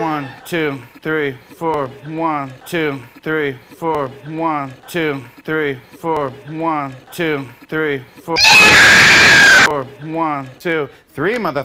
One, two, three, four. One, two, three, four. One, two, three, four. One, two, three, four. Four. One, two, three, mother.